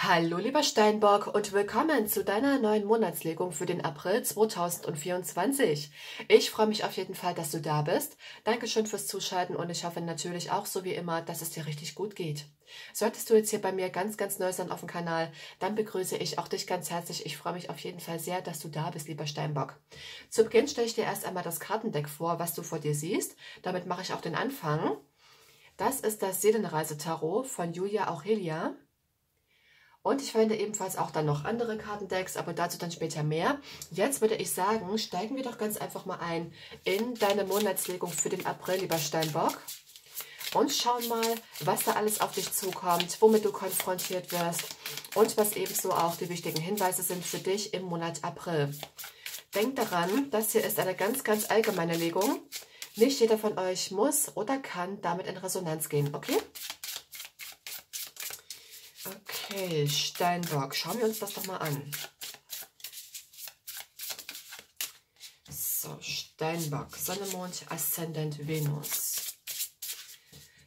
Hallo lieber Steinbock und willkommen zu deiner neuen Monatslegung für den April 2024. Ich freue mich auf jeden Fall, dass du da bist. Dankeschön fürs Zuschalten und ich hoffe natürlich auch so wie immer, dass es dir richtig gut geht. Solltest du jetzt hier bei mir ganz, ganz neu sein auf dem Kanal, dann begrüße ich auch dich ganz herzlich. Ich freue mich auf jeden Fall sehr, dass du da bist, lieber Steinbock. Zu Beginn stelle ich dir erst einmal das Kartendeck vor, was du vor dir siehst. Damit mache ich auch den Anfang. Das ist das Seelenreise-Tarot von Julia Aurelia. Und ich verwende ebenfalls auch dann noch andere Kartendecks, aber dazu dann später mehr. Jetzt würde ich sagen, steigen wir doch ganz einfach mal ein in deine Monatslegung für den April, lieber Steinbock. Und schauen mal, was da alles auf dich zukommt, womit du konfrontiert wirst und was ebenso auch die wichtigen Hinweise sind für dich im Monat April. Denk daran, das hier ist eine ganz, ganz allgemeine Legung. Nicht jeder von euch muss oder kann damit in Resonanz gehen, okay? Okay, Steinbock. Schauen wir uns das doch mal an. So, Steinbock, Sonne, Mond, Aszendent, Venus.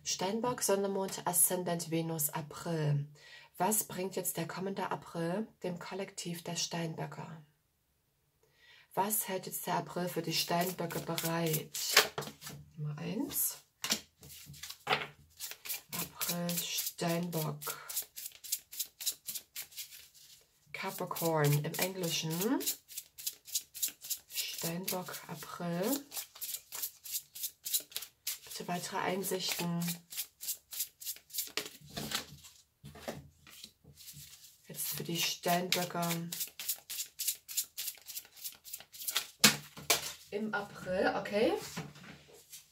Steinbock, Sonne, Mond, Aszendent, Venus, April. Was bringt jetzt der kommende April dem Kollektiv der Steinböcke? Was hält jetzt der April für die Steinböcke bereit? Nummer 1. April, Steinbock. Capricorn im Englischen. Steinbock April. Bitte weitere Einsichten. Jetzt für die Steinböcker. Im April, okay.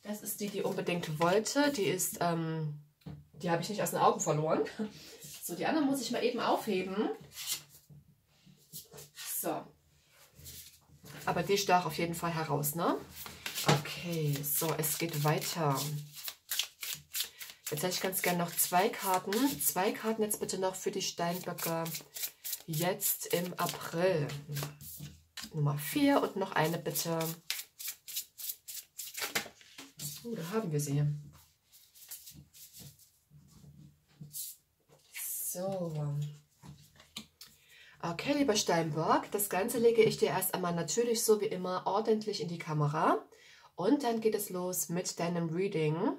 Das ist die, die unbedingt wollte. Die ist, ähm, die habe ich nicht aus den Augen verloren. So, die andere muss ich mal eben aufheben. So. Aber die stach auf jeden Fall heraus, ne? Okay, so, es geht weiter. Jetzt hätte ich ganz gerne noch zwei Karten. Zwei Karten jetzt bitte noch für die Steinböcke. Jetzt im April. Nummer 4 und noch eine bitte. Oh, da haben wir sie. So. Okay, lieber Steinbock, das Ganze lege ich dir erst einmal natürlich so wie immer ordentlich in die Kamera. Und dann geht es los mit deinem Reading.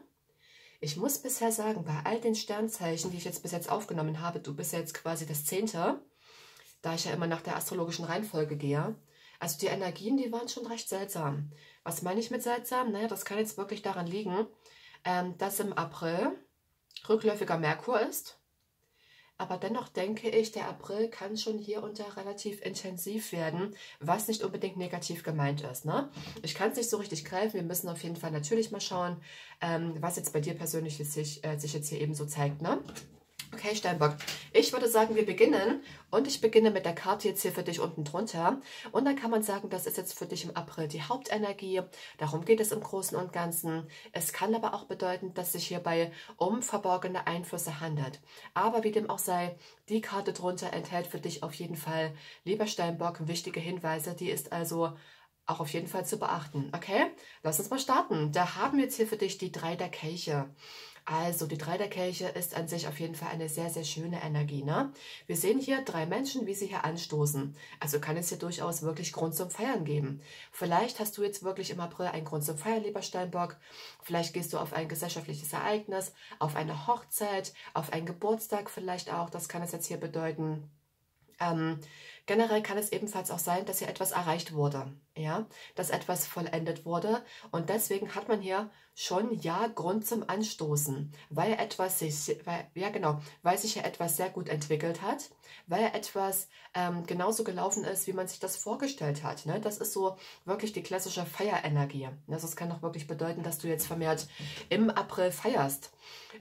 Ich muss bisher sagen, bei all den Sternzeichen, die ich jetzt bis jetzt aufgenommen habe, du bist jetzt quasi das Zehnte, da ich ja immer nach der astrologischen Reihenfolge gehe. Also die Energien, die waren schon recht seltsam. Was meine ich mit seltsam? Naja, das kann jetzt wirklich daran liegen, ähm, dass im April rückläufiger Merkur ist aber dennoch denke ich, der April kann schon hier und da relativ intensiv werden, was nicht unbedingt negativ gemeint ist. Ne? Ich kann es nicht so richtig greifen. Wir müssen auf jeden Fall natürlich mal schauen, ähm, was jetzt bei dir persönlich sich, äh, sich jetzt hier eben so zeigt. Ne? Okay, Steinbock, ich würde sagen, wir beginnen und ich beginne mit der Karte jetzt hier für dich unten drunter und dann kann man sagen, das ist jetzt für dich im April die Hauptenergie, darum geht es im Großen und Ganzen. Es kann aber auch bedeuten, dass sich hierbei um verborgene Einflüsse handelt. Aber wie dem auch sei, die Karte drunter enthält für dich auf jeden Fall, lieber Steinbock, wichtige Hinweise, die ist also auch auf jeden Fall zu beachten. Okay, lass uns mal starten. Da haben wir jetzt hier für dich die drei der Kelche. Also die Drei der Kelche ist an sich auf jeden Fall eine sehr, sehr schöne Energie. Ne? Wir sehen hier drei Menschen, wie sie hier anstoßen. Also kann es hier durchaus wirklich Grund zum Feiern geben. Vielleicht hast du jetzt wirklich im April einen Grund zum Feiern, lieber Steinbock. Vielleicht gehst du auf ein gesellschaftliches Ereignis, auf eine Hochzeit, auf einen Geburtstag vielleicht auch. Das kann es jetzt hier bedeuten. Ähm, generell kann es ebenfalls auch sein, dass hier etwas erreicht wurde, ja, dass etwas vollendet wurde und deswegen hat man hier schon ja Grund zum Anstoßen, weil etwas sich, weil, ja genau, weil sich hier etwas sehr gut entwickelt hat, weil etwas ähm, genauso gelaufen ist, wie man sich das vorgestellt hat. Ne? Das ist so wirklich die klassische Feierenergie. Also es kann doch wirklich bedeuten, dass du jetzt vermehrt im April feierst.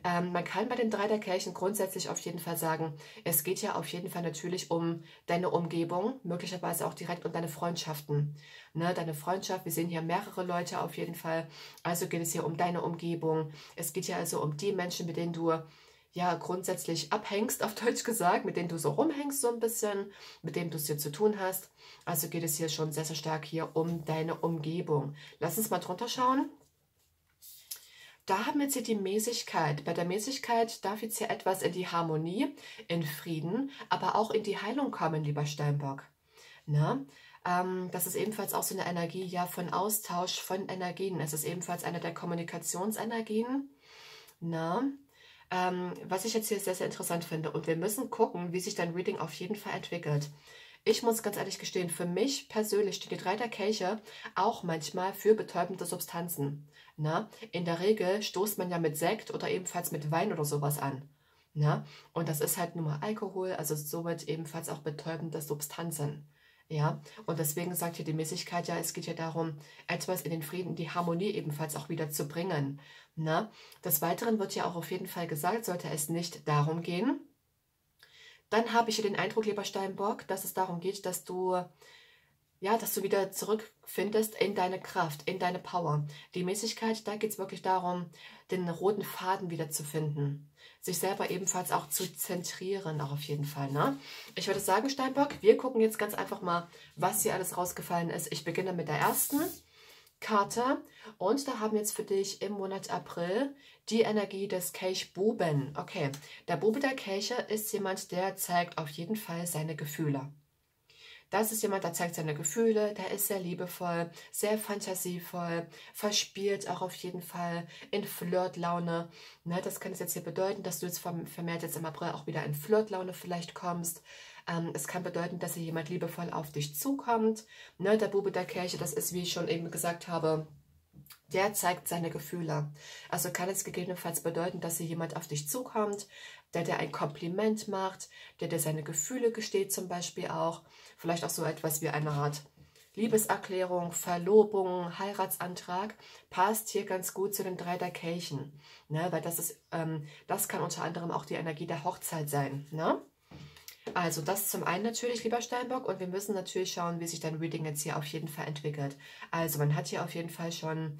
Ähm, man kann bei den drei der Kirchen grundsätzlich auf jeden Fall sagen, es geht ja auf jeden Fall natürlich um deine Umgebung, möglicherweise auch direkt um deine Freundschaften. Ne, deine Freundschaft, wir sehen hier mehrere Leute auf jeden Fall. Also geht es hier um deine Umgebung. Es geht ja also um die Menschen, mit denen du ja grundsätzlich abhängst, auf Deutsch gesagt, mit denen du so rumhängst so ein bisschen, mit denen du es hier zu tun hast. Also geht es hier schon sehr, sehr stark hier um deine Umgebung. Lass uns mal drunter schauen. Da haben wir jetzt hier die Mäßigkeit. Bei der Mäßigkeit darf jetzt hier etwas in die Harmonie, in Frieden, aber auch in die Heilung kommen, lieber Steinbock. Na? Ähm, das ist ebenfalls auch so eine Energie ja von Austausch von Energien. Es ist ebenfalls eine der Kommunikationsenergien. Na? Ähm, was ich jetzt hier sehr, sehr interessant finde. Und wir müssen gucken, wie sich dein Reading auf jeden Fall entwickelt. Ich muss ganz ehrlich gestehen, für mich persönlich steht die Drei der Kelche auch manchmal für betäubende Substanzen. Na? In der Regel stoßt man ja mit Sekt oder ebenfalls mit Wein oder sowas an. Na? Und das ist halt nur mal Alkohol, also somit ebenfalls auch betäubende Substanzen. Ja, und deswegen sagt hier die Mäßigkeit ja, es geht ja darum, etwas in den Frieden, die Harmonie ebenfalls auch wieder zu bringen. Na? Des Weiteren wird ja auch auf jeden Fall gesagt, sollte es nicht darum gehen, dann habe ich hier den Eindruck, lieber Steinbock, dass es darum geht, dass du ja, dass du wieder zurückfindest in deine Kraft, in deine Power. Die Mäßigkeit, da geht es wirklich darum, den roten Faden wieder zu finden. Sich selber ebenfalls auch zu zentrieren, auch auf jeden Fall. Ne? Ich würde sagen, Steinbock, wir gucken jetzt ganz einfach mal, was hier alles rausgefallen ist. Ich beginne mit der ersten Karte und da haben wir jetzt für dich im Monat April die Energie des Kelchbuben. Okay, der Bube der Kelche ist jemand, der zeigt auf jeden Fall seine Gefühle. Das ist jemand, der zeigt seine Gefühle, der ist sehr liebevoll, sehr fantasievoll, verspielt auch auf jeden Fall in Flirtlaune. Ne, das kann es jetzt hier bedeuten, dass du jetzt vermehrt jetzt im April auch wieder in Flirtlaune vielleicht kommst. Ähm, es kann bedeuten, dass hier jemand liebevoll auf dich zukommt. Ne, der Bube der Kirche, das ist, wie ich schon eben gesagt habe, der zeigt seine Gefühle. Also kann es gegebenenfalls bedeuten, dass hier jemand auf dich zukommt, der dir ein Kompliment macht, der dir seine Gefühle gesteht zum Beispiel auch. Vielleicht auch so etwas wie eine Art Liebeserklärung, Verlobung, Heiratsantrag passt hier ganz gut zu den drei der Kelchen. Ne? Weil das ist, ähm, das kann unter anderem auch die Energie der Hochzeit sein. Ne? Also das zum einen natürlich, lieber Steinbock. Und wir müssen natürlich schauen, wie sich dein Reading jetzt hier auf jeden Fall entwickelt. Also man hat hier auf jeden Fall schon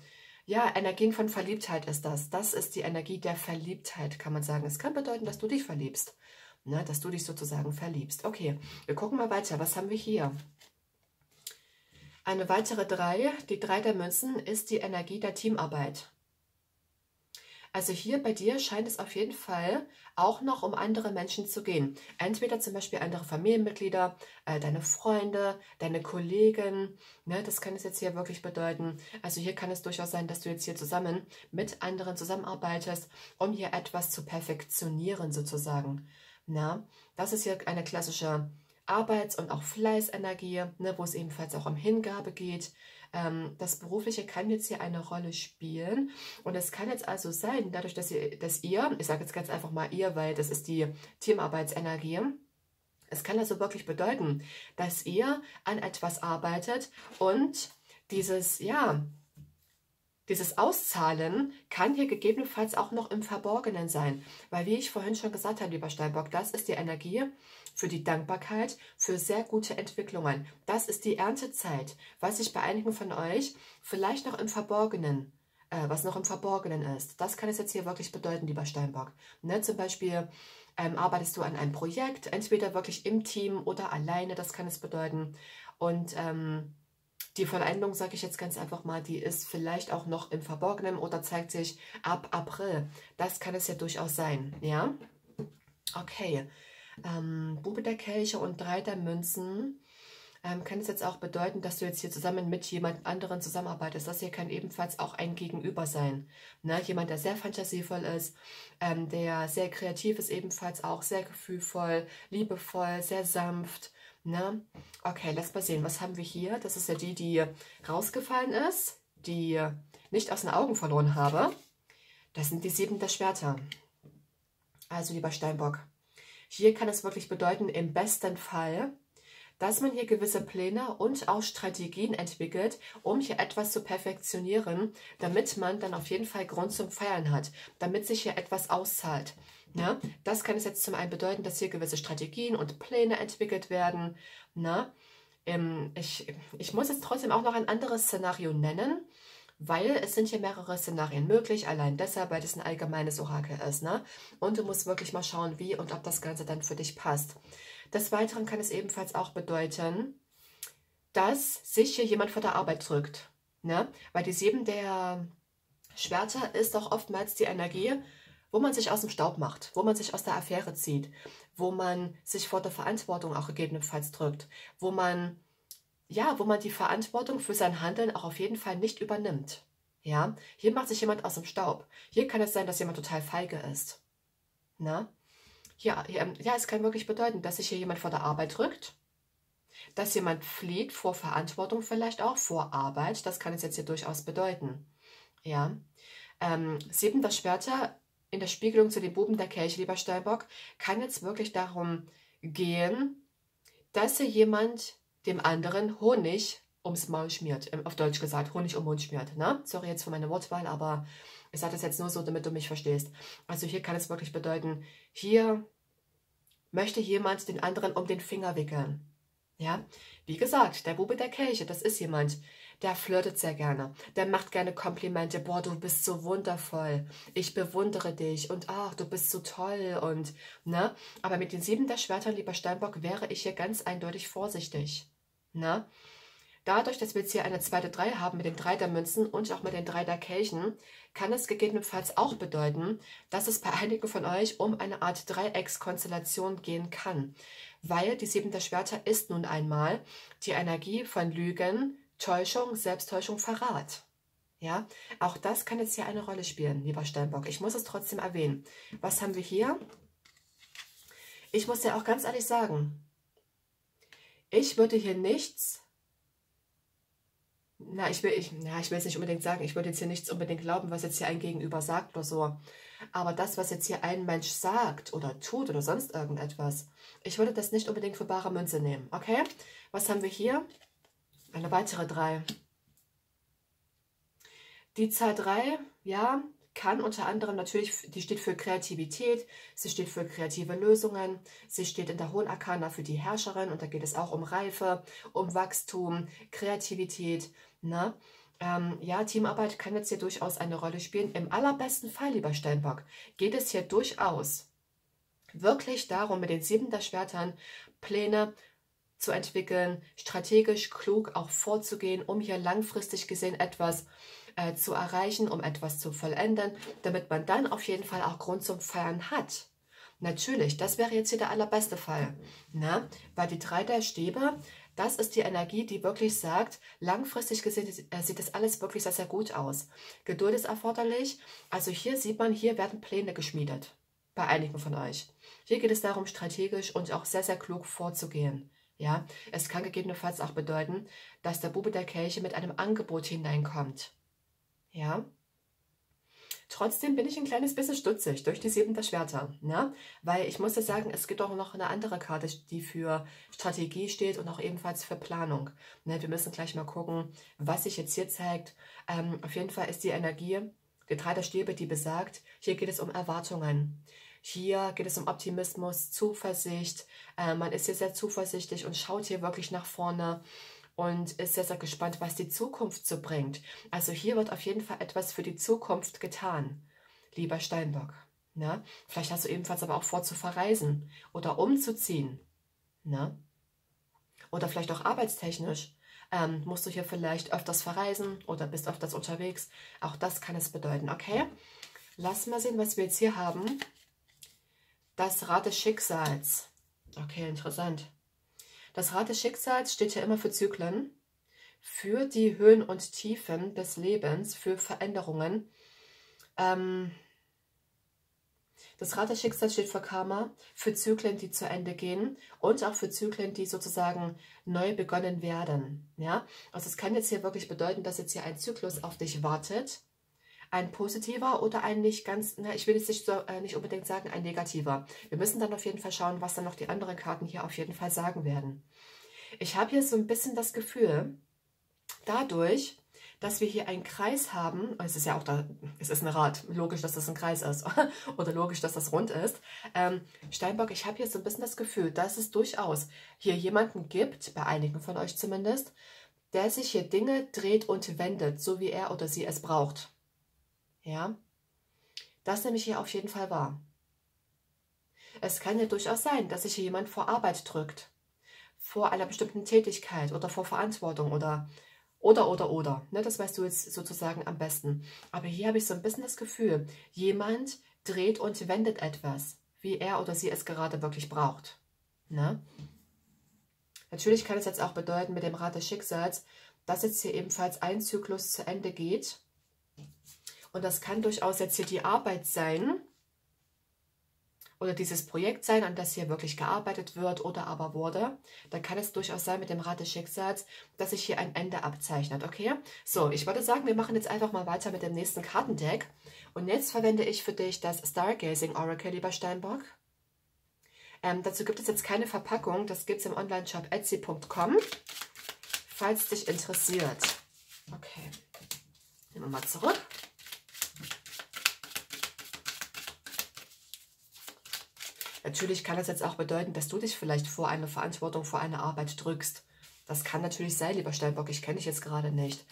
ja, Energien von Verliebtheit ist das. Das ist die Energie der Verliebtheit, kann man sagen. Es kann bedeuten, dass du dich verliebst. Ne, dass du dich sozusagen verliebst. Okay, wir gucken mal weiter. Was haben wir hier? Eine weitere drei, die drei der Münzen, ist die Energie der Teamarbeit. Also hier bei dir scheint es auf jeden Fall auch noch um andere Menschen zu gehen. Entweder zum Beispiel andere Familienmitglieder, äh, deine Freunde, deine Kollegen. Ne, das kann es jetzt hier wirklich bedeuten. Also hier kann es durchaus sein, dass du jetzt hier zusammen mit anderen zusammenarbeitest, um hier etwas zu perfektionieren sozusagen. Na, das ist hier eine klassische Arbeits- und auch Fleißenergie, ne, wo es ebenfalls auch um Hingabe geht. Ähm, das Berufliche kann jetzt hier eine Rolle spielen. Und es kann jetzt also sein, dadurch, dass ihr, dass ihr ich sage jetzt ganz einfach mal ihr, weil das ist die Teamarbeitsenergie, es kann also wirklich bedeuten, dass ihr an etwas arbeitet und dieses, ja, dieses Auszahlen kann hier gegebenenfalls auch noch im Verborgenen sein. Weil, wie ich vorhin schon gesagt habe, lieber Steinbock, das ist die Energie für die Dankbarkeit, für sehr gute Entwicklungen. Das ist die Erntezeit, was sich bei einigen von euch vielleicht noch im Verborgenen äh, was noch im Verborgenen ist. Das kann es jetzt hier wirklich bedeuten, lieber Steinbock. Ne, zum Beispiel ähm, arbeitest du an einem Projekt, entweder wirklich im Team oder alleine, das kann es bedeuten. Und ähm, die Vollendung, sage ich jetzt ganz einfach mal, die ist vielleicht auch noch im Verborgenen oder zeigt sich ab April. Das kann es ja durchaus sein, ja? Okay, ähm, Bube der Kelche und drei der Münzen. Ähm, kann es jetzt auch bedeuten, dass du jetzt hier zusammen mit jemand anderen zusammenarbeitest. Das hier kann ebenfalls auch ein Gegenüber sein. Ne? Jemand, der sehr fantasievoll ist, ähm, der sehr kreativ ist, ebenfalls auch sehr gefühlvoll, liebevoll, sehr sanft, Ne? Okay, lass mal sehen. Was haben wir hier? Das ist ja die, die rausgefallen ist, die nicht aus den Augen verloren habe. Das sind die sieben der Schwerter. Also, lieber Steinbock, hier kann es wirklich bedeuten, im besten Fall, dass man hier gewisse Pläne und auch Strategien entwickelt, um hier etwas zu perfektionieren, damit man dann auf jeden Fall Grund zum Feiern hat, damit sich hier etwas auszahlt. Ja, das kann es jetzt zum einen bedeuten, dass hier gewisse Strategien und Pläne entwickelt werden. Na, ähm, ich, ich muss jetzt trotzdem auch noch ein anderes Szenario nennen, weil es sind hier mehrere Szenarien möglich, allein deshalb, weil das ein allgemeines Orakel ist. Ne? Und du musst wirklich mal schauen, wie und ob das Ganze dann für dich passt. Des Weiteren kann es ebenfalls auch bedeuten, dass sich hier jemand vor der Arbeit drückt. Ne? Weil die sieben der Schwerter ist auch oftmals die Energie, wo man sich aus dem Staub macht, wo man sich aus der Affäre zieht, wo man sich vor der Verantwortung auch gegebenenfalls drückt, wo man ja, wo man die Verantwortung für sein Handeln auch auf jeden Fall nicht übernimmt. Ja, hier macht sich jemand aus dem Staub. Hier kann es sein, dass jemand total feige ist. Na? Hier, hier, ja, es kann wirklich bedeuten, dass sich hier jemand vor der Arbeit drückt, dass jemand flieht vor Verantwortung vielleicht auch, vor Arbeit. Das kann es jetzt hier durchaus bedeuten. Ja. Ähm, siebenter Schwerter in der Spiegelung zu den Buben der Kelche, lieber Steinbock, kann jetzt wirklich darum gehen, dass hier jemand dem anderen Honig ums Maul schmiert. Auf Deutsch gesagt, Honig um Mund schmiert. Ne? Sorry jetzt für meine Wortwahl, aber ich sage das jetzt nur so, damit du mich verstehst. Also hier kann es wirklich bedeuten, hier möchte jemand den anderen um den Finger wickeln. Ja, wie gesagt, der Bube der Kelche, das ist jemand, der flirtet sehr gerne. Der macht gerne Komplimente. Boah, du bist so wundervoll. Ich bewundere dich. Und ach, du bist so toll. Und, ne? Aber mit den sieben der Schwertern, lieber Steinbock, wäre ich hier ganz eindeutig vorsichtig. Ne? Dadurch, dass wir jetzt hier eine zweite Drei haben mit den drei der Münzen und auch mit den drei der Kelchen, kann es gegebenenfalls auch bedeuten, dass es bei einigen von euch um eine Art Dreieckskonstellation gehen kann. Weil die sieben der Schwerter ist nun einmal die Energie von Lügen, Täuschung, Selbsttäuschung, Verrat. Ja, auch das kann jetzt hier eine Rolle spielen, lieber Steinbock. Ich muss es trotzdem erwähnen. Was haben wir hier? Ich muss dir auch ganz ehrlich sagen, ich würde hier nichts, na, ich will, ich, ja, ich will es nicht unbedingt sagen, ich würde jetzt hier nichts unbedingt glauben, was jetzt hier ein Gegenüber sagt oder so. Aber das, was jetzt hier ein Mensch sagt oder tut oder sonst irgendetwas, ich würde das nicht unbedingt für bare Münze nehmen. Okay? Was haben wir hier? Eine weitere 3. Die Zahl 3, ja, kann unter anderem natürlich, die steht für Kreativität, sie steht für kreative Lösungen, sie steht in der Hohen Arkana für die Herrscherin und da geht es auch um Reife, um Wachstum, Kreativität. Ne? Ähm, ja, Teamarbeit kann jetzt hier durchaus eine Rolle spielen. Im allerbesten Fall, lieber Steinbock, geht es hier durchaus wirklich darum, mit den sieben der Schwertern Pläne zu entwickeln, strategisch klug auch vorzugehen, um hier langfristig gesehen etwas äh, zu erreichen, um etwas zu vollenden, damit man dann auf jeden Fall auch Grund zum Feiern hat. Natürlich, das wäre jetzt hier der allerbeste Fall. Na? Ne? Weil die drei der Stäbe, das ist die Energie, die wirklich sagt, langfristig gesehen äh, sieht das alles wirklich sehr, sehr gut aus. Geduld ist erforderlich. Also hier sieht man, hier werden Pläne geschmiedet. Bei einigen von euch. Hier geht es darum, strategisch und auch sehr, sehr klug vorzugehen. Ja, es kann gegebenenfalls auch bedeuten, dass der Bube der Kelche mit einem Angebot hineinkommt. Ja. Trotzdem bin ich ein kleines bisschen stutzig durch die sieben der Schwerter, ne? weil ich muss ja sagen, es gibt auch noch eine andere Karte, die für Strategie steht und auch ebenfalls für Planung. Ne? Wir müssen gleich mal gucken, was sich jetzt hier zeigt. Ähm, auf jeden Fall ist die Energie, die drei der Stäbe, die besagt, hier geht es um Erwartungen. Hier geht es um Optimismus, Zuversicht. Äh, man ist hier sehr zuversichtlich und schaut hier wirklich nach vorne und ist sehr, sehr gespannt, was die Zukunft so bringt. Also hier wird auf jeden Fall etwas für die Zukunft getan, lieber Steinbock. Ne? Vielleicht hast du ebenfalls aber auch vor zu verreisen oder umzuziehen. Ne? Oder vielleicht auch arbeitstechnisch. Ähm, musst du hier vielleicht öfters verreisen oder bist öfters unterwegs. Auch das kann es bedeuten, okay? Lass mal sehen, was wir jetzt hier haben. Das Rad des Schicksals. Okay, interessant. Das Rad des Schicksals steht ja immer für Zyklen, für die Höhen und Tiefen des Lebens, für Veränderungen. Ähm, das Rad des Schicksals steht für Karma, für Zyklen, die zu Ende gehen und auch für Zyklen, die sozusagen neu begonnen werden. Ja? Also es kann jetzt hier wirklich bedeuten, dass jetzt hier ein Zyklus auf dich wartet ein positiver oder ein nicht ganz, na, ich will jetzt nicht, so, äh, nicht unbedingt sagen, ein negativer. Wir müssen dann auf jeden Fall schauen, was dann noch die anderen Karten hier auf jeden Fall sagen werden. Ich habe hier so ein bisschen das Gefühl, dadurch, dass wir hier einen Kreis haben, es ist ja auch da, es ist ein Rad, logisch, dass das ein Kreis ist oder logisch, dass das rund ist. Ähm, Steinbock, ich habe hier so ein bisschen das Gefühl, dass es durchaus hier jemanden gibt, bei einigen von euch zumindest, der sich hier Dinge dreht und wendet, so wie er oder sie es braucht. Ja, das nehme ich hier auf jeden Fall wahr. Es kann ja durchaus sein, dass sich hier jemand vor Arbeit drückt, vor einer bestimmten Tätigkeit oder vor Verantwortung oder Oder, oder, oder. Ne, das weißt du jetzt sozusagen am besten. Aber hier habe ich so ein bisschen das Gefühl, jemand dreht und wendet etwas, wie er oder sie es gerade wirklich braucht. Ne? Natürlich kann es jetzt auch bedeuten mit dem Rat des Schicksals, dass jetzt hier ebenfalls ein Zyklus zu Ende geht. Und das kann durchaus jetzt hier die Arbeit sein, oder dieses Projekt sein, an das hier wirklich gearbeitet wird oder aber wurde, dann kann es durchaus sein mit dem Rat des Schicksals, dass sich hier ein Ende abzeichnet, okay? So, ich würde sagen, wir machen jetzt einfach mal weiter mit dem nächsten Kartendeck. Und jetzt verwende ich für dich das Stargazing Oracle, lieber Steinbock. Ähm, dazu gibt es jetzt keine Verpackung, das gibt es im Online-Shop etsy.com, falls dich interessiert. Okay, nehmen wir mal zurück. Natürlich kann das jetzt auch bedeuten, dass du dich vielleicht vor eine Verantwortung, vor eine Arbeit drückst. Das kann natürlich sein, lieber Steinbock. Ich kenne dich jetzt gerade nicht.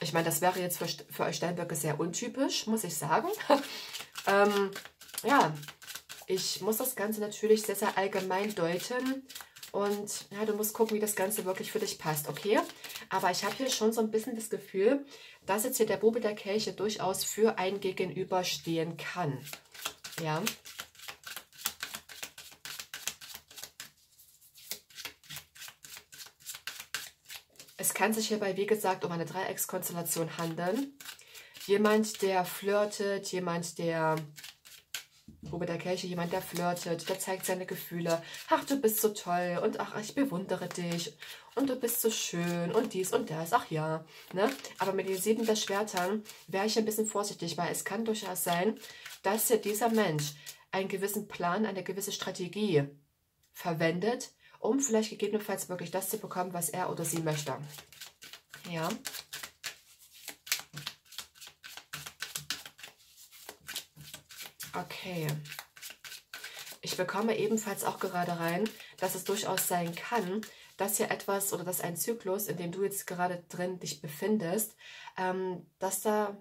Ich meine, das wäre jetzt für, für euch Steinböcke sehr untypisch, muss ich sagen. ähm, ja, ich muss das Ganze natürlich sehr, sehr allgemein deuten. Und ja, du musst gucken, wie das Ganze wirklich für dich passt, okay? Aber ich habe hier schon so ein bisschen das Gefühl, dass jetzt hier der Bube der Kelche durchaus für ein Gegenüber stehen kann. Ja, Es kann sich hierbei, wie gesagt, um eine Dreieckskonstellation handeln. Jemand, der flirtet, jemand, der Ober der Kirche, jemand, der flirtet, der zeigt seine Gefühle. Ach, du bist so toll und ach, ich bewundere dich und du bist so schön und dies und das, ach ja. Ne? Aber mit den sieben der Schwertern wäre ich ein bisschen vorsichtig, weil es kann durchaus sein, dass ja dieser Mensch einen gewissen Plan, eine gewisse Strategie verwendet, um vielleicht gegebenenfalls wirklich das zu bekommen, was er oder sie möchte. Ja. Okay. Ich bekomme ebenfalls auch gerade rein, dass es durchaus sein kann, dass hier etwas oder dass ein Zyklus, in dem du jetzt gerade drin dich befindest, ähm, dass da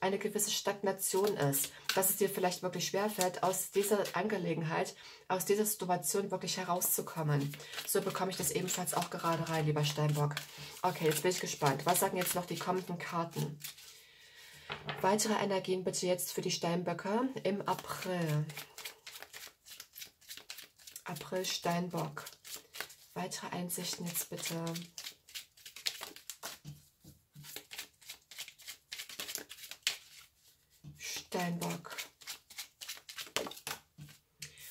eine gewisse Stagnation ist, dass es dir vielleicht wirklich schwerfällt, aus dieser Angelegenheit, aus dieser Situation wirklich herauszukommen. So bekomme ich das ebenfalls auch gerade rein, lieber Steinbock. Okay, jetzt bin ich gespannt. Was sagen jetzt noch die kommenden Karten? Weitere Energien bitte jetzt für die Steinböcke im April. April Steinbock. Weitere Einsichten jetzt bitte. Steinbock.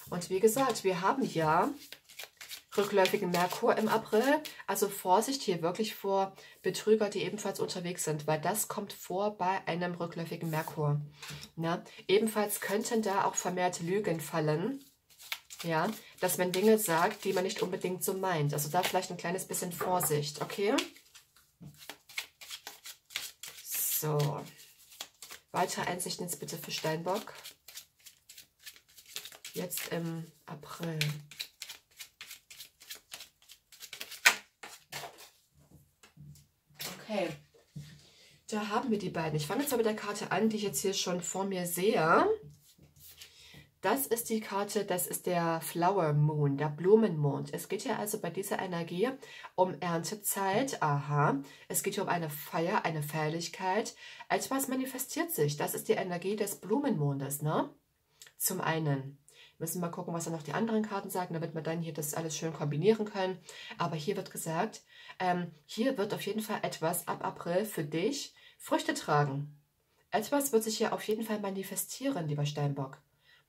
Und wie gesagt, wir haben ja rückläufigen Merkur im April. Also Vorsicht hier wirklich vor Betrüger, die ebenfalls unterwegs sind, weil das kommt vor bei einem rückläufigen Merkur. Ja, ebenfalls könnten da auch vermehrt Lügen fallen. Ja, dass man Dinge sagt, die man nicht unbedingt so meint. Also da vielleicht ein kleines bisschen Vorsicht, okay? So. Weitere Einsichten jetzt bitte für Steinbock. Jetzt im April. Okay. Da haben wir die beiden. Ich fange jetzt mal mit der Karte an, die ich jetzt hier schon vor mir sehe. Das ist die Karte, das ist der Flower Moon, der Blumenmond. Es geht hier also bei dieser Energie um Erntezeit. Aha. Es geht hier um eine Feier, eine Feierlichkeit. Etwas manifestiert sich. Das ist die Energie des Blumenmondes, ne? Zum einen. Müssen wir mal gucken, was dann noch die anderen Karten sagen, damit wir dann hier das alles schön kombinieren können. Aber hier wird gesagt, ähm, hier wird auf jeden Fall etwas ab April für dich Früchte tragen. Etwas wird sich hier auf jeden Fall manifestieren, lieber Steinbock.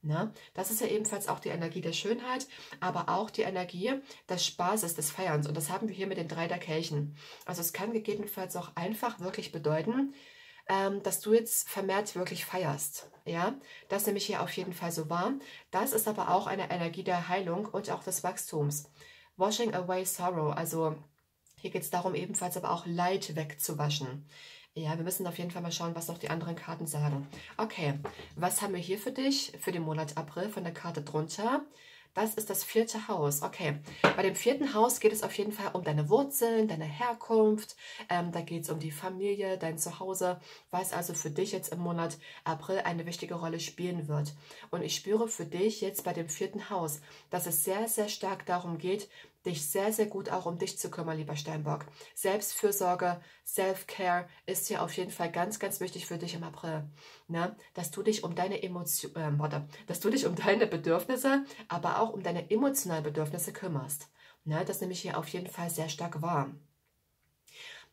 Ne? Das ist ja ebenfalls auch die Energie der Schönheit, aber auch die Energie des Spaßes, des Feierns. Und das haben wir hier mit den drei der Kelchen. Also es kann gegebenenfalls auch einfach wirklich bedeuten, ähm, dass du jetzt vermehrt wirklich feierst. Ja, das nehme ich hier auf jeden Fall so wahr. Das ist aber auch eine Energie der Heilung und auch des Wachstums. Washing away sorrow, also hier geht es darum, ebenfalls aber auch Leid wegzuwaschen. Ja, wir müssen auf jeden Fall mal schauen, was noch die anderen Karten sagen. Okay, was haben wir hier für dich für den Monat April von der Karte drunter? Das ist das vierte Haus. Okay, bei dem vierten Haus geht es auf jeden Fall um deine Wurzeln, deine Herkunft. Ähm, da geht es um die Familie, dein Zuhause, was also für dich jetzt im Monat April eine wichtige Rolle spielen wird. Und ich spüre für dich jetzt bei dem vierten Haus, dass es sehr, sehr stark darum geht, dich sehr, sehr gut auch um dich zu kümmern, lieber Steinbock. Selbstfürsorge, Self-Care ist hier auf jeden Fall ganz, ganz wichtig für dich im April. Ne? Dass du dich um deine Emotionen, äh, warte, dass du dich um deine Bedürfnisse, aber auch um deine emotionalen Bedürfnisse kümmerst. Ne? Das nehme ich hier auf jeden Fall sehr stark wahr.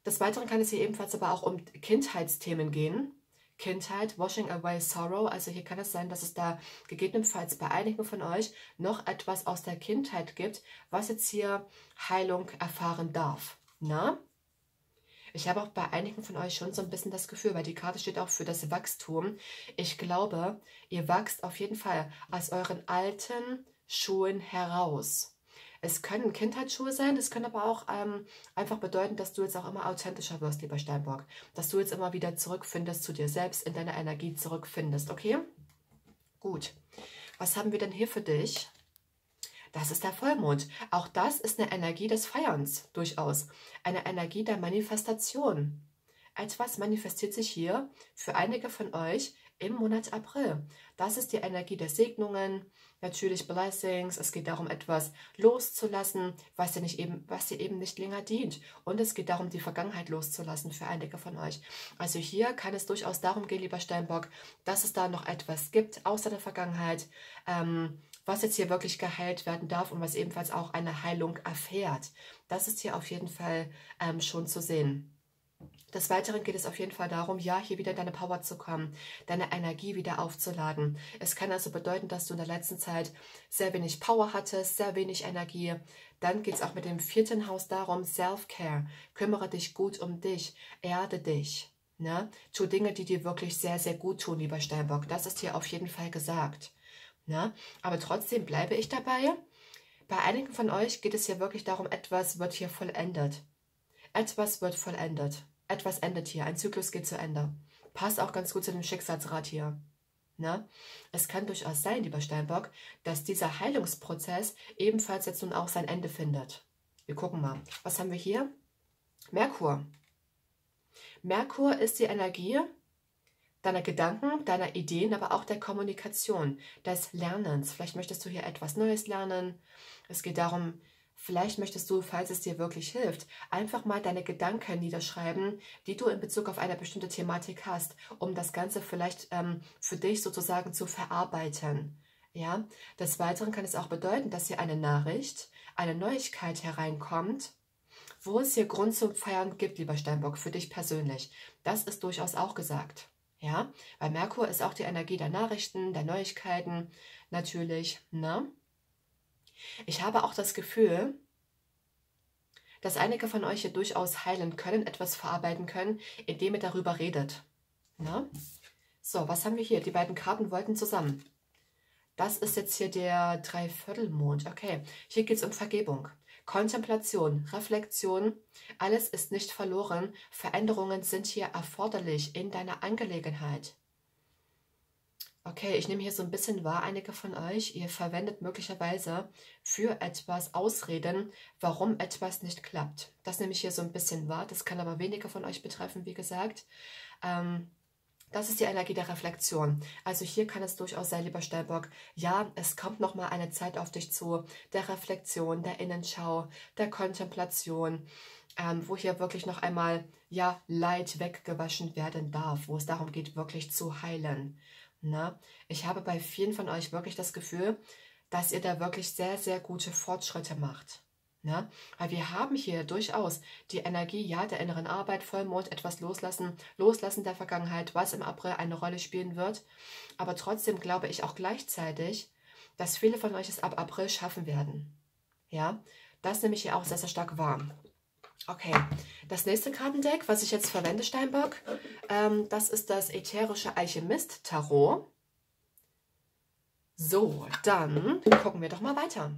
Des Weiteren kann es hier ebenfalls aber auch um Kindheitsthemen gehen. Kindheit, Washing Away Sorrow. Also hier kann es sein, dass es da gegebenenfalls bei einigen von euch noch etwas aus der Kindheit gibt, was jetzt hier Heilung erfahren darf. Na? Ich habe auch bei einigen von euch schon so ein bisschen das Gefühl, weil die Karte steht auch für das Wachstum. Ich glaube, ihr wachst auf jeden Fall aus euren alten Schuhen heraus. Es können Kindheitsschuhe sein, es können aber auch ähm, einfach bedeuten, dass du jetzt auch immer authentischer wirst, lieber Steinbock. Dass du jetzt immer wieder zurückfindest zu dir selbst, in deine Energie zurückfindest, okay? Gut. Was haben wir denn hier für dich? Das ist der Vollmond. Auch das ist eine Energie des Feierns, durchaus. Eine Energie der Manifestation. Etwas manifestiert sich hier für einige von euch im Monat April. Das ist die Energie der Segnungen, natürlich Blessings. Es geht darum, etwas loszulassen, was dir, nicht eben, was dir eben nicht länger dient. Und es geht darum, die Vergangenheit loszulassen für einige von euch. Also hier kann es durchaus darum gehen, lieber Steinbock, dass es da noch etwas gibt außer der Vergangenheit, ähm, was jetzt hier wirklich geheilt werden darf und was ebenfalls auch eine Heilung erfährt. Das ist hier auf jeden Fall ähm, schon zu sehen. Des Weiteren geht es auf jeden Fall darum, ja, hier wieder in deine Power zu kommen, deine Energie wieder aufzuladen. Es kann also bedeuten, dass du in der letzten Zeit sehr wenig Power hattest, sehr wenig Energie. Dann geht es auch mit dem vierten Haus darum, Self-Care. Kümmere dich gut um dich, erde dich. Ne? Tu Dinge, die dir wirklich sehr, sehr gut tun, lieber Steinbock. Das ist hier auf jeden Fall gesagt. Ne? Aber trotzdem bleibe ich dabei. Bei einigen von euch geht es hier wirklich darum, etwas wird hier vollendet. Etwas wird vollendet etwas endet hier, ein Zyklus geht zu Ende. Passt auch ganz gut zu dem Schicksalsrat hier. Ne? Es kann durchaus sein, lieber Steinbock, dass dieser Heilungsprozess ebenfalls jetzt nun auch sein Ende findet. Wir gucken mal. Was haben wir hier? Merkur. Merkur ist die Energie deiner Gedanken, deiner Ideen, aber auch der Kommunikation, des Lernens. Vielleicht möchtest du hier etwas Neues lernen. Es geht darum, Vielleicht möchtest du, falls es dir wirklich hilft, einfach mal deine Gedanken niederschreiben, die du in Bezug auf eine bestimmte Thematik hast, um das Ganze vielleicht ähm, für dich sozusagen zu verarbeiten. Ja, des Weiteren kann es auch bedeuten, dass hier eine Nachricht, eine Neuigkeit hereinkommt, wo es hier Grund zum Feiern gibt, lieber Steinbock, für dich persönlich. Das ist durchaus auch gesagt. Ja, weil Merkur ist auch die Energie der Nachrichten, der Neuigkeiten, natürlich, ne? Ich habe auch das Gefühl, dass einige von euch hier durchaus heilen können, etwas verarbeiten können, indem ihr darüber redet. Na? So, was haben wir hier? Die beiden Karten wollten zusammen. Das ist jetzt hier der Dreiviertelmond. Okay, hier geht es um Vergebung. Kontemplation, Reflexion, alles ist nicht verloren. Veränderungen sind hier erforderlich in deiner Angelegenheit. Okay, ich nehme hier so ein bisschen wahr, einige von euch, ihr verwendet möglicherweise für etwas Ausreden, warum etwas nicht klappt. Das nehme ich hier so ein bisschen wahr, das kann aber weniger von euch betreffen, wie gesagt. Ähm, das ist die Energie der Reflexion. Also hier kann es durchaus sein, lieber Steinbock, ja, es kommt nochmal eine Zeit auf dich zu, der Reflexion, der Innenschau, der Kontemplation, ähm, wo hier wirklich noch einmal, ja, Leid weggewaschen werden darf, wo es darum geht, wirklich zu heilen. Ne? Ich habe bei vielen von euch wirklich das Gefühl, dass ihr da wirklich sehr, sehr gute Fortschritte macht. Ne? Weil wir haben hier durchaus die Energie, ja, der inneren Arbeit, Vollmond, etwas loslassen, loslassen der Vergangenheit, was im April eine Rolle spielen wird. Aber trotzdem glaube ich auch gleichzeitig, dass viele von euch es ab April schaffen werden. Ja, das nehme ich hier auch sehr, sehr stark wahr. Okay, das nächste Kartendeck, was ich jetzt verwende, Steinbock, ähm, das ist das Ätherische Alchemist Tarot. So, dann gucken wir doch mal weiter.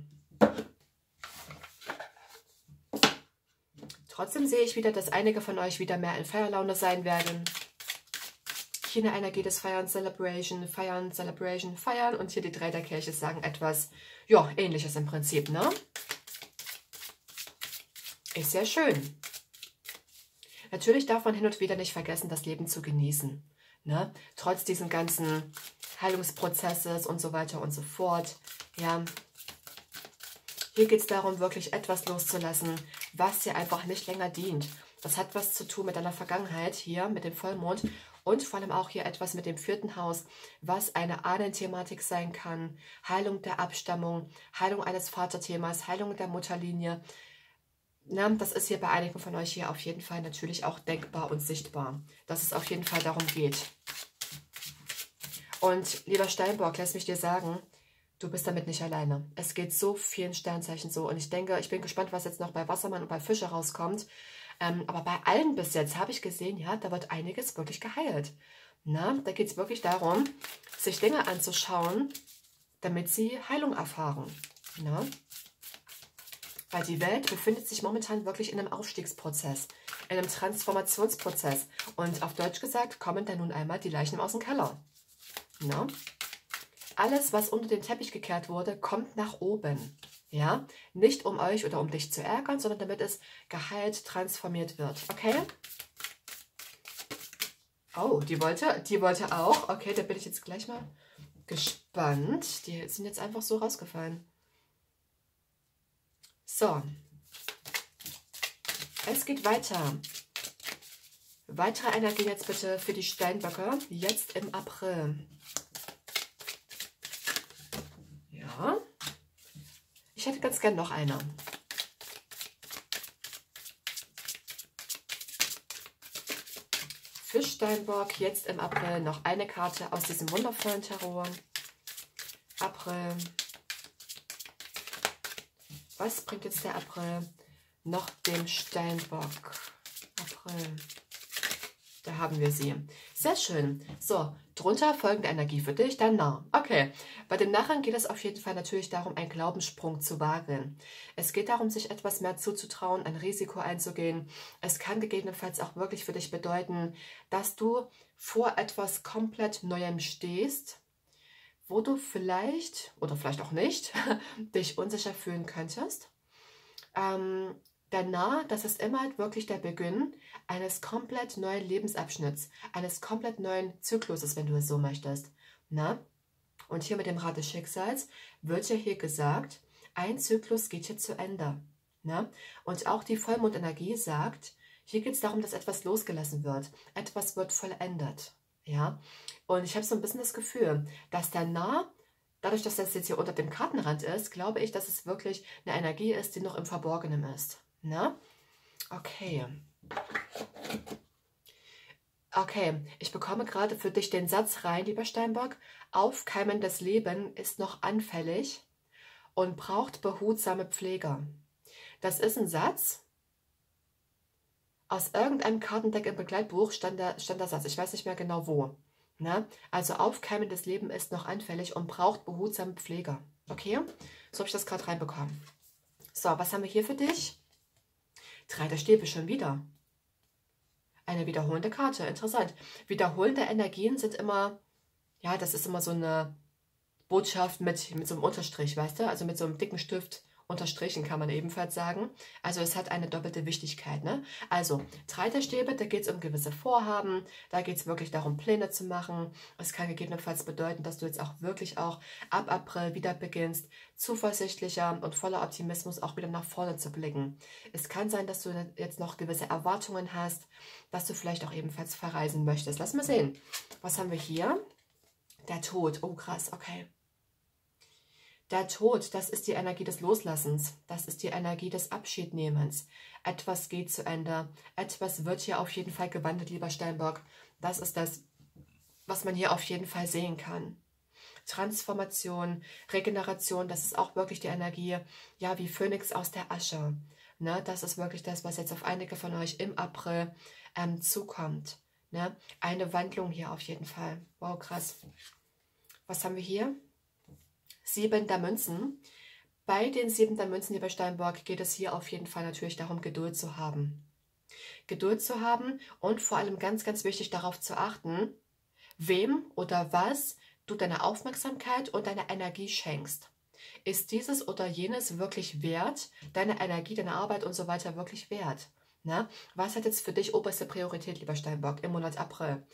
Trotzdem sehe ich wieder, dass einige von euch wieder mehr in Feierlaune sein werden. hier eine Energie des Feiern, Celebration, Feiern, Celebration, Feiern. Und hier die drei der Kirche sagen etwas, ja, ähnliches im Prinzip, ne? Ist sehr schön. Natürlich darf man hin und wieder nicht vergessen, das Leben zu genießen. Ne? Trotz diesen ganzen Heilungsprozesses und so weiter und so fort. Ja, hier geht es darum, wirklich etwas loszulassen, was dir einfach nicht länger dient. Das hat was zu tun mit deiner Vergangenheit hier, mit dem Vollmond und vor allem auch hier etwas mit dem vierten Haus, was eine Ahnenthematik sein kann. Heilung der Abstammung, Heilung eines Vaterthemas, Heilung der Mutterlinie. Na, das ist hier bei einigen von euch hier auf jeden Fall natürlich auch denkbar und sichtbar, dass es auf jeden Fall darum geht. Und lieber Steinbock, lass mich dir sagen, du bist damit nicht alleine. Es geht so vielen Sternzeichen so. Und ich denke, ich bin gespannt, was jetzt noch bei Wassermann und bei Fische rauskommt. Ähm, aber bei allen bis jetzt habe ich gesehen, ja, da wird einiges wirklich geheilt. Na, da geht es wirklich darum, sich Dinge anzuschauen, damit sie Heilung erfahren. Na? Weil die Welt befindet sich momentan wirklich in einem Aufstiegsprozess, in einem Transformationsprozess. Und auf Deutsch gesagt, kommen da nun einmal die Leichen aus dem Keller. Na? Alles, was unter den Teppich gekehrt wurde, kommt nach oben. Ja, nicht um euch oder um dich zu ärgern, sondern damit es geheilt, transformiert wird. Okay? Oh, die wollte, die wollte auch. Okay, da bin ich jetzt gleich mal gespannt. Die sind jetzt einfach so rausgefallen. So. Es geht weiter. Weitere Energie jetzt bitte für die Steinböcke. Jetzt im April. Ja. Ich hätte ganz gern noch eine. Für Steinbock jetzt im April noch eine Karte aus diesem wundervollen Tarot. April. Was bringt jetzt der April noch dem Steinbock? April. Da haben wir sie. Sehr schön. So, drunter folgende Energie für dich, dann nah. Okay, bei den Narren geht es auf jeden Fall natürlich darum, einen Glaubenssprung zu wagen. Es geht darum, sich etwas mehr zuzutrauen, ein Risiko einzugehen. Es kann gegebenenfalls auch wirklich für dich bedeuten, dass du vor etwas komplett Neuem stehst, wo du vielleicht oder vielleicht auch nicht dich unsicher fühlen könntest. Ähm, der Nah, das ist immer wirklich der Beginn eines komplett neuen Lebensabschnitts, eines komplett neuen Zykluses, wenn du es so möchtest. Na? Und hier mit dem Rad des Schicksals wird ja hier gesagt, ein Zyklus geht hier zu Ende. Na? Und auch die Vollmondenergie sagt, hier geht es darum, dass etwas losgelassen wird. Etwas wird vollendet. Ja? Und ich habe so ein bisschen das Gefühl, dass der Nah dadurch, dass das jetzt hier unter dem Kartenrand ist, glaube ich, dass es wirklich eine Energie ist, die noch im Verborgenen ist. Na? Okay. Okay, ich bekomme gerade für dich den Satz rein, lieber Steinbock. Aufkeimendes Leben ist noch anfällig und braucht behutsame Pflege. Das ist ein Satz. Aus irgendeinem Kartendeck im Begleitbuch stand der, stand der Satz. Ich weiß nicht mehr genau wo. Na? Also aufkeimendes Leben ist noch anfällig und braucht behutsame Pflege. Okay? So habe ich das gerade reinbekommen. So, was haben wir hier für dich? Drei der Stäbe schon wieder. Eine wiederholende Karte, interessant. Wiederholende Energien sind immer, ja, das ist immer so eine Botschaft mit, mit so einem Unterstrich, weißt du? Also mit so einem dicken Stift unterstrichen kann man ebenfalls sagen. Also es hat eine doppelte Wichtigkeit. Ne? Also Stäbe, da geht es um gewisse Vorhaben, da geht es wirklich darum, Pläne zu machen. Es kann gegebenenfalls bedeuten, dass du jetzt auch wirklich auch ab April wieder beginnst, zuversichtlicher und voller Optimismus auch wieder nach vorne zu blicken. Es kann sein, dass du jetzt noch gewisse Erwartungen hast, dass du vielleicht auch ebenfalls verreisen möchtest. Lass mal sehen. Was haben wir hier? Der Tod. Oh krass, okay. Der Tod, das ist die Energie des Loslassens, das ist die Energie des Abschiednehmens. Etwas geht zu Ende, etwas wird hier auf jeden Fall gewandelt, lieber Steinbock. Das ist das, was man hier auf jeden Fall sehen kann. Transformation, Regeneration, das ist auch wirklich die Energie, ja, wie Phönix aus der Asche. Ne, das ist wirklich das, was jetzt auf einige von euch im April ähm, zukommt. Ne? Eine Wandlung hier auf jeden Fall. Wow, krass. Was haben wir hier? Sieben der Münzen. Bei den Sieben der Münzen, lieber Steinbock, geht es hier auf jeden Fall natürlich darum, Geduld zu haben. Geduld zu haben und vor allem ganz, ganz wichtig darauf zu achten, wem oder was du deine Aufmerksamkeit und deine Energie schenkst. Ist dieses oder jenes wirklich wert, deine Energie, deine Arbeit und so weiter wirklich wert? Ne? was hat jetzt für dich oberste Priorität, lieber Steinbock, im Monat April?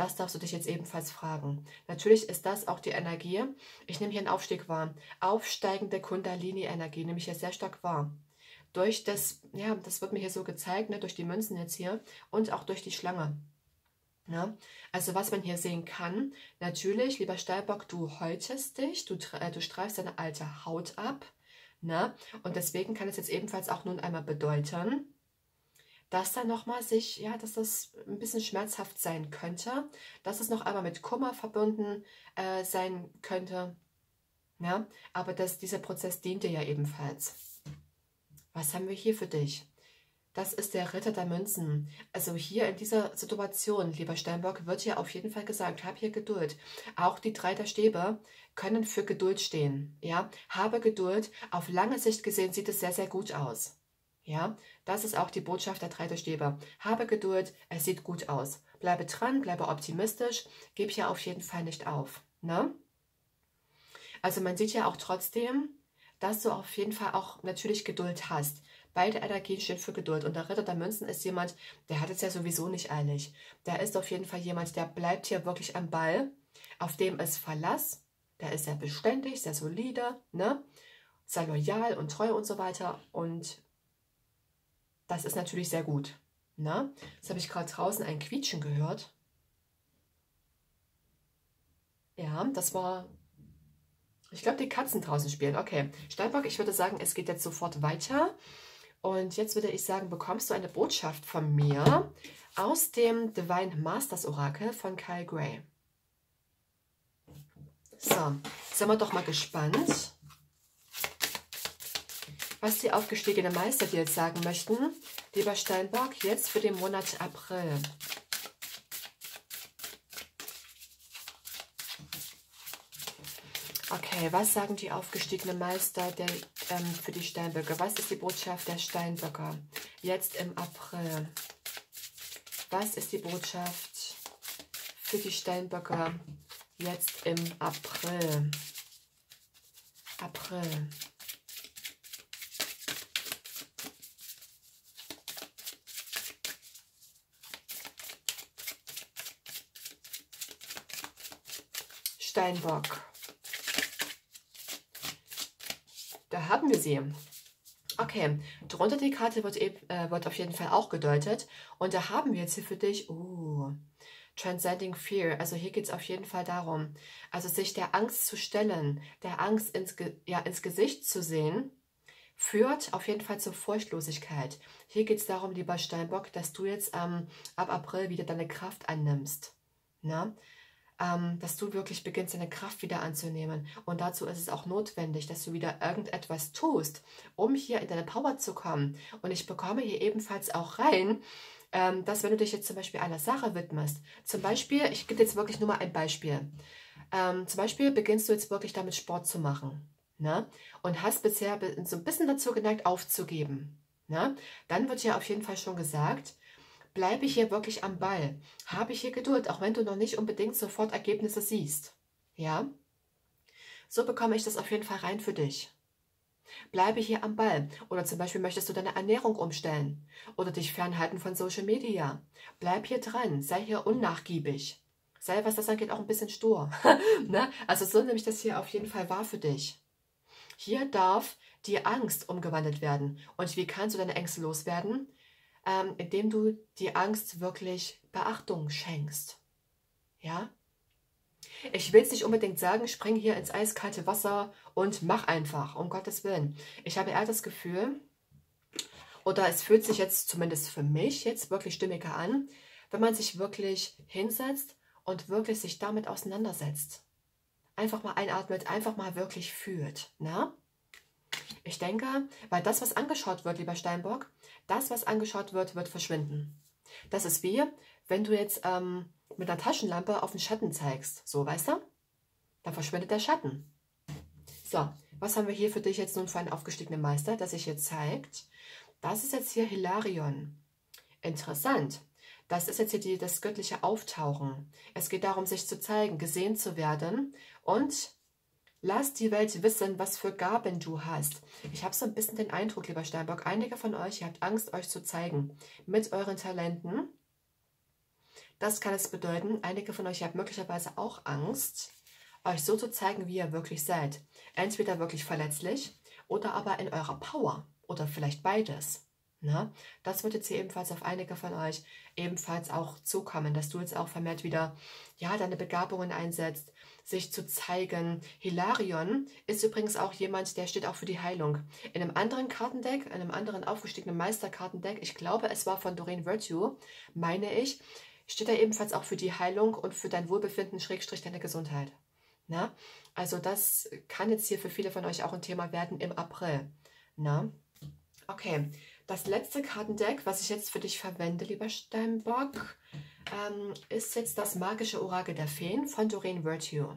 Das darfst du dich jetzt ebenfalls fragen. Natürlich ist das auch die Energie. Ich nehme hier einen Aufstieg wahr. Aufsteigende Kundalini-Energie nehme ich hier sehr stark wahr. Durch das, ja, das wird mir hier so gezeigt, ne, durch die Münzen jetzt hier und auch durch die Schlange. Ja, also was man hier sehen kann, natürlich, lieber Steinbock, du häutest dich, du, äh, du streifst deine alte Haut ab. Ne? Und deswegen kann es jetzt ebenfalls auch nun einmal bedeuten, dass da nochmal sich, ja, dass das ein bisschen schmerzhaft sein könnte, dass es noch einmal mit Kummer verbunden äh, sein könnte. Ja, aber dass dieser Prozess diente ja ebenfalls. Was haben wir hier für dich? Das ist der Ritter der Münzen. Also hier in dieser Situation, lieber Steinbock, wird hier auf jeden Fall gesagt, hab hier Geduld. Auch die drei der Stäbe können für Geduld stehen. Ja, habe Geduld. Auf lange Sicht gesehen sieht es sehr, sehr gut aus. Ja, das ist auch die Botschaft der drei Stäbe. Habe Geduld, es sieht gut aus. Bleibe dran, bleibe optimistisch, gib hier auf jeden Fall nicht auf. Ne? Also man sieht ja auch trotzdem, dass du auf jeden Fall auch natürlich Geduld hast. Beide Energien stehen für Geduld. Und der Ritter der Münzen ist jemand, der hat es ja sowieso nicht eilig. Der ist auf jeden Fall jemand, der bleibt hier wirklich am Ball, auf dem ist Verlass. Der ist sehr beständig, sehr solide, ne? sehr loyal und treu und so weiter. Und das ist natürlich sehr gut. Ne? Jetzt habe ich gerade draußen ein Quietschen gehört. Ja, das war ich glaube, die Katzen draußen spielen. Okay, Steinbock, ich würde sagen, es geht jetzt sofort weiter. Und jetzt würde ich sagen, bekommst du eine Botschaft von mir aus dem Divine Masters Orakel von Kyle Gray. So, sind wir doch mal gespannt, was die aufgestiegenen Meister dir jetzt sagen möchten. Lieber Steinbock, jetzt für den Monat April. Okay, was sagen die aufgestiegenen Meister der, ähm, für die Steinböcke? Was ist die Botschaft der Steinböcke jetzt im April? Was ist die Botschaft für die Steinböcke jetzt im April? April. Steinbock. Da haben wir sie. Okay, drunter die Karte wird, äh, wird auf jeden Fall auch gedeutet. Und da haben wir jetzt hier für dich, uh, Transcending Fear. Also hier geht es auf jeden Fall darum, also sich der Angst zu stellen, der Angst ins, ja, ins Gesicht zu sehen, führt auf jeden Fall zur Furchtlosigkeit. Hier geht es darum, lieber Steinbock, dass du jetzt ähm, ab April wieder deine Kraft annimmst. Na? Ähm, dass du wirklich beginnst, deine Kraft wieder anzunehmen. Und dazu ist es auch notwendig, dass du wieder irgendetwas tust, um hier in deine Power zu kommen. Und ich bekomme hier ebenfalls auch rein, ähm, dass wenn du dich jetzt zum Beispiel einer Sache widmest, zum Beispiel, ich gebe jetzt wirklich nur mal ein Beispiel. Ähm, zum Beispiel beginnst du jetzt wirklich damit Sport zu machen. Ne? Und hast bisher so ein bisschen dazu geneigt, aufzugeben. Ne? Dann wird ja auf jeden Fall schon gesagt, Bleibe ich hier wirklich am Ball? Habe ich hier Geduld, auch wenn du noch nicht unbedingt sofort Ergebnisse siehst? Ja? So bekomme ich das auf jeden Fall rein für dich. Bleibe hier am Ball. Oder zum Beispiel möchtest du deine Ernährung umstellen. Oder dich fernhalten von Social Media. Bleib hier dran. Sei hier unnachgiebig. Sei, was das angeht, auch ein bisschen stur. ne? Also so nehme ich das hier auf jeden Fall wahr für dich. Hier darf die Angst umgewandelt werden. Und wie kannst du deine Ängste loswerden? Ähm, indem du die Angst wirklich Beachtung schenkst. Ja? Ich will es nicht unbedingt sagen, spring hier ins eiskalte Wasser und mach einfach, um Gottes Willen. Ich habe eher das Gefühl, oder es fühlt sich jetzt zumindest für mich jetzt wirklich stimmiger an, wenn man sich wirklich hinsetzt und wirklich sich damit auseinandersetzt. Einfach mal einatmet, einfach mal wirklich fühlt. Na? Ich denke, weil das, was angeschaut wird, lieber Steinbock, das, was angeschaut wird, wird verschwinden. Das ist wie, wenn du jetzt ähm, mit einer Taschenlampe auf den Schatten zeigst. So, weißt du? Dann verschwindet der Schatten. So, was haben wir hier für dich jetzt nun für einen aufgestiegenen Meister, der sich hier zeigt? Das ist jetzt hier Hilarion. Interessant. Das ist jetzt hier die, das göttliche Auftauchen. Es geht darum, sich zu zeigen, gesehen zu werden und lass die Welt wissen, was für Gaben du hast. Ich habe so ein bisschen den Eindruck, lieber Steinbock, einige von euch, ihr habt Angst, euch zu zeigen mit euren Talenten. Das kann es bedeuten, einige von euch habt möglicherweise auch Angst, euch so zu zeigen, wie ihr wirklich seid. Entweder wirklich verletzlich oder aber in eurer Power oder vielleicht beides. Ne? Das wird jetzt hier ebenfalls auf einige von euch ebenfalls auch zukommen, dass du jetzt auch vermehrt wieder ja, deine Begabungen einsetzt, sich zu zeigen. Hilarion ist übrigens auch jemand, der steht auch für die Heilung. In einem anderen Kartendeck, in einem anderen aufgestiegenen Meisterkartendeck, ich glaube, es war von Doreen Virtue, meine ich, steht er ebenfalls auch für die Heilung und für dein Wohlbefinden, Schrägstrich deine Gesundheit. Na? Also das kann jetzt hier für viele von euch auch ein Thema werden im April. Na? Okay, das letzte Kartendeck, was ich jetzt für dich verwende, lieber Steinbock, ähm, ist jetzt das magische Orakel der Feen von Doreen Virtue.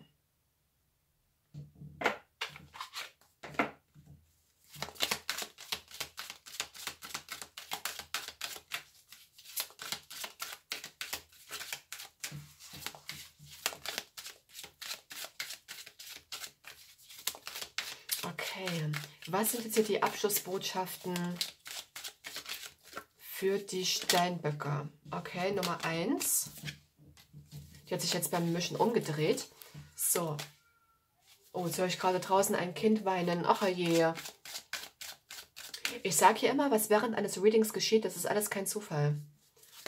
Okay, was sind jetzt hier die Abschlussbotschaften für die Steinböcke. Okay, Nummer 1. Die hat sich jetzt beim Mischen umgedreht. So. Oh, jetzt höre ich gerade draußen ein Kind weinen. Ach je. Ich sage hier immer, was während eines Readings geschieht, das ist alles kein Zufall.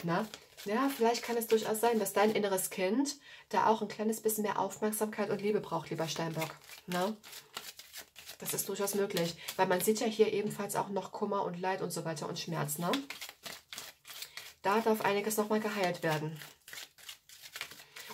Na? Ja, vielleicht kann es durchaus sein, dass dein inneres Kind da auch ein kleines bisschen mehr Aufmerksamkeit und Liebe braucht, lieber Steinbock. Na? Das ist durchaus möglich, weil man sieht ja hier ebenfalls auch noch Kummer und Leid und so weiter und Schmerz, ne? Da darf einiges nochmal geheilt werden.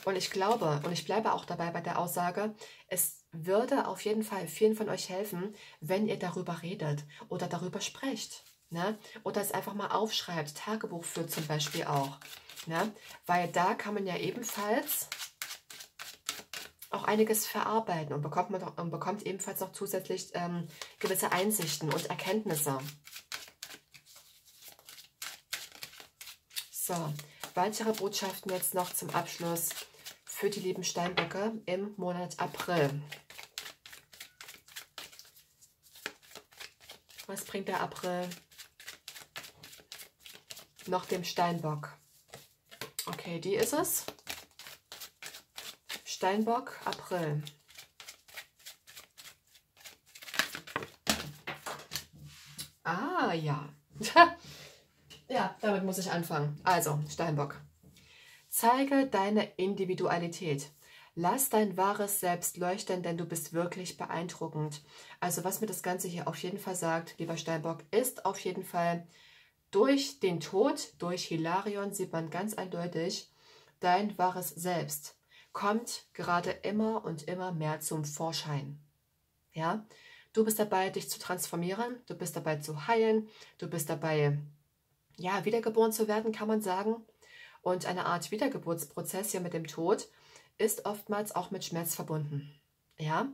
Und ich glaube, und ich bleibe auch dabei bei der Aussage, es würde auf jeden Fall vielen von euch helfen, wenn ihr darüber redet oder darüber sprecht. Ne? Oder es einfach mal aufschreibt, Tagebuch führt zum Beispiel auch. Ne? Weil da kann man ja ebenfalls auch einiges verarbeiten und bekommt, man und bekommt ebenfalls noch zusätzlich ähm, gewisse Einsichten und Erkenntnisse. So, weitere Botschaften jetzt noch zum Abschluss für die lieben Steinböcke im Monat April. Was bringt der April? Noch dem Steinbock. Okay, die ist es. Steinbock, April. Ah, ja. Ja, damit muss ich anfangen. Also, Steinbock. Zeige deine Individualität. Lass dein wahres Selbst leuchten, denn du bist wirklich beeindruckend. Also was mir das Ganze hier auf jeden Fall sagt, lieber Steinbock, ist auf jeden Fall, durch den Tod, durch Hilarion sieht man ganz eindeutig, dein wahres Selbst kommt gerade immer und immer mehr zum Vorschein. Ja, du bist dabei, dich zu transformieren, du bist dabei zu heilen, du bist dabei, ja, wiedergeboren zu werden, kann man sagen. Und eine Art Wiedergeburtsprozess hier mit dem Tod ist oftmals auch mit Schmerz verbunden. Ja,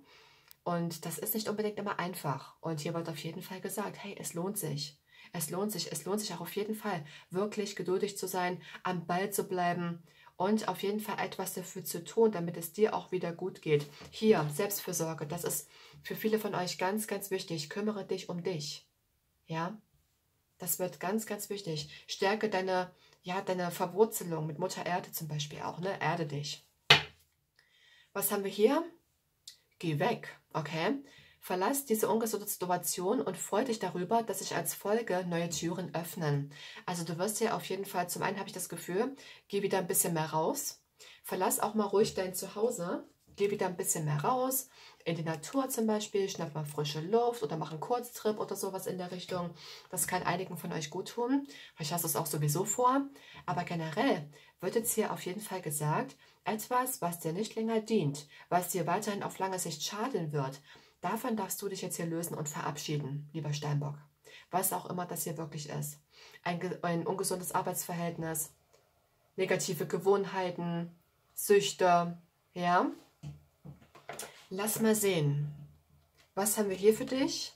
und das ist nicht unbedingt immer einfach. Und hier wird auf jeden Fall gesagt, hey, es lohnt sich. Es lohnt sich, es lohnt sich auch auf jeden Fall, wirklich geduldig zu sein, am Ball zu bleiben und auf jeden Fall etwas dafür zu tun, damit es dir auch wieder gut geht. Hier, Selbstfürsorge, das ist für viele von euch ganz, ganz wichtig. Kümmere dich um dich. Ja, das wird ganz, ganz wichtig. Stärke deine, ja, deine Verwurzelung mit Mutter Erde zum Beispiel auch. Ne? Erde dich. Was haben wir hier? Geh weg, okay? Verlass diese ungesunde Situation und freu dich darüber, dass sich als Folge neue Türen öffnen. Also du wirst hier auf jeden Fall, zum einen habe ich das Gefühl, geh wieder ein bisschen mehr raus. Verlass auch mal ruhig dein Zuhause. Geh wieder ein bisschen mehr raus in die Natur zum Beispiel, schnapp mal frische Luft oder mach einen Kurztrip oder sowas in der Richtung. Das kann einigen von euch gut tun. Vielleicht hast du es auch sowieso vor. Aber generell wird jetzt hier auf jeden Fall gesagt, etwas, was dir nicht länger dient, was dir weiterhin auf lange Sicht schaden wird, davon darfst du dich jetzt hier lösen und verabschieden, lieber Steinbock. Was auch immer das hier wirklich ist. Ein, ein ungesundes Arbeitsverhältnis, negative Gewohnheiten, Süchte, ja, Lass mal sehen. Was haben wir hier für dich?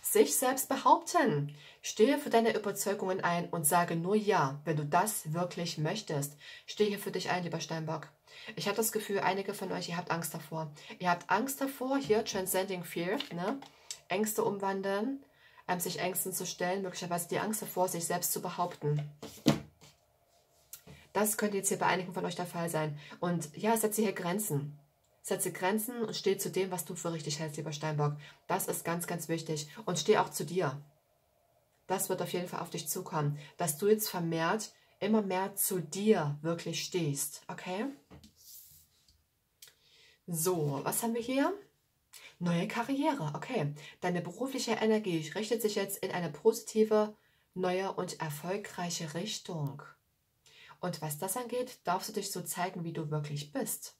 sich selbst behaupten. Stehe für deine Überzeugungen ein und sage nur Ja, wenn du das wirklich möchtest. Stehe für dich ein, lieber Steinbock. Ich habe das Gefühl, einige von euch, ihr habt Angst davor. Ihr habt Angst davor, hier Transcending Fear, ne? Ängste umwandeln, ähm, sich Ängsten zu stellen, möglicherweise die Angst davor, sich selbst zu behaupten. Das könnte jetzt hier bei einigen von euch der Fall sein. Und ja, setze hier Grenzen. Setze Grenzen und steh zu dem, was du für richtig hältst, lieber Steinbock. Das ist ganz, ganz wichtig. Und steh auch zu dir. Das wird auf jeden Fall auf dich zukommen, dass du jetzt vermehrt immer mehr zu dir wirklich stehst. Okay? So, was haben wir hier? Neue Karriere. Okay, deine berufliche Energie richtet sich jetzt in eine positive, neue und erfolgreiche Richtung. Und was das angeht, darfst du dich so zeigen, wie du wirklich bist.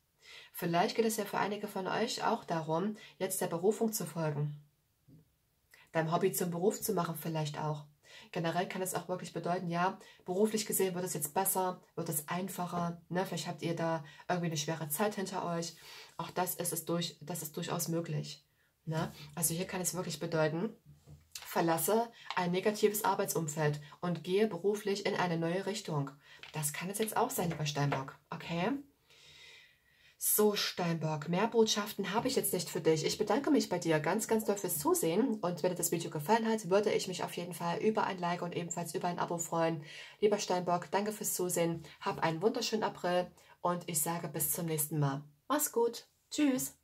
Vielleicht geht es ja für einige von euch auch darum, jetzt der Berufung zu folgen. Dein Hobby zum Beruf zu machen vielleicht auch. Generell kann es auch wirklich bedeuten, ja, beruflich gesehen wird es jetzt besser, wird es einfacher. Ne? Vielleicht habt ihr da irgendwie eine schwere Zeit hinter euch. Auch das ist, es durch, das ist durchaus möglich. Ne? Also hier kann es wirklich bedeuten, verlasse ein negatives Arbeitsumfeld und gehe beruflich in eine neue Richtung. Das kann es jetzt auch sein, lieber Steinbock. Okay? So, Steinbock, mehr Botschaften habe ich jetzt nicht für dich. Ich bedanke mich bei dir ganz, ganz doll fürs Zusehen. Und wenn dir das Video gefallen hat, würde ich mich auf jeden Fall über ein Like und ebenfalls über ein Abo freuen. Lieber Steinbock, danke fürs Zusehen. Hab einen wunderschönen April und ich sage bis zum nächsten Mal. Mach's gut. Tschüss.